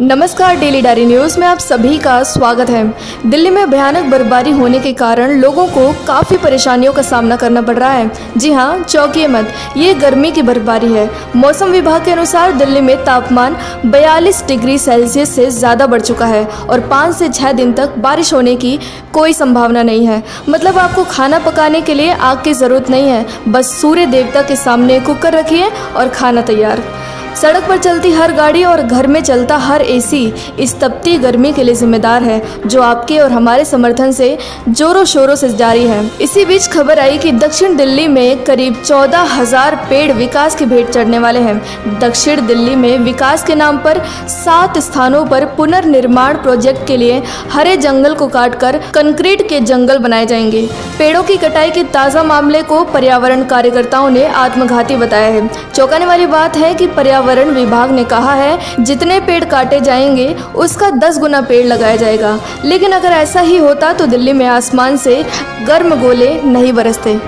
नमस्कार, daily diary news में आप सभी का स्वागत है। दिल्ली में भयानक बर्फबारी होने के कारण लोगों को काफ़ी परेशानियों का सामना करना पड़ रहा है। जी हाँ चौंकिए मत, ये गर्मी की बर्फबारी है। मौसम विभाग के अनुसार दिल्ली में तापमान 42 डिग्री सेल्सियस से ज़्यादा बढ़ चुका है और पाँच से छः दिन तक बारिश होने की कोई संभावना नहीं है। मतलब आपको खाना पकाने के लिए आग की ज़रूरत नहीं है, बस सूर्य देवता के सामने कुकर रखिए और खाना तैयार। सड़क पर चलती हर गाड़ी और घर में चलता हर एसी इस तपती गर्मी के लिए जिम्मेदार है, जो आपके और हमारे समर्थन से जोरों शोरों से जारी है। इसी बीच खबर आई कि दक्षिण दिल्ली में करीब चौदह हज़ार पेड़ विकास की भेंट चढ़ने वाले हैं। दक्षिण दिल्ली में विकास के नाम पर सात स्थानों पर पुनर्निर्माण प्रोजेक्ट के लिए हरे जंगल को काटकर कंक्रीट के जंगल बनाए जाएँगे। पेड़ों की कटाई के ताज़ा मामले को पर्यावरण कार्यकर्ताओं ने आत्मघाती बताया है। चौंकाने वाली बात है कि पर्यावरण पर्यावरण विभाग ने कहा है, जितने पेड़ काटे जाएँगे, उसका दस गुना पेड़ लगाया जाएगा। लेकिन अगर ऐसा ही होता तो दिल्ली में आसमान से गर्म गोले नहीं बरसते।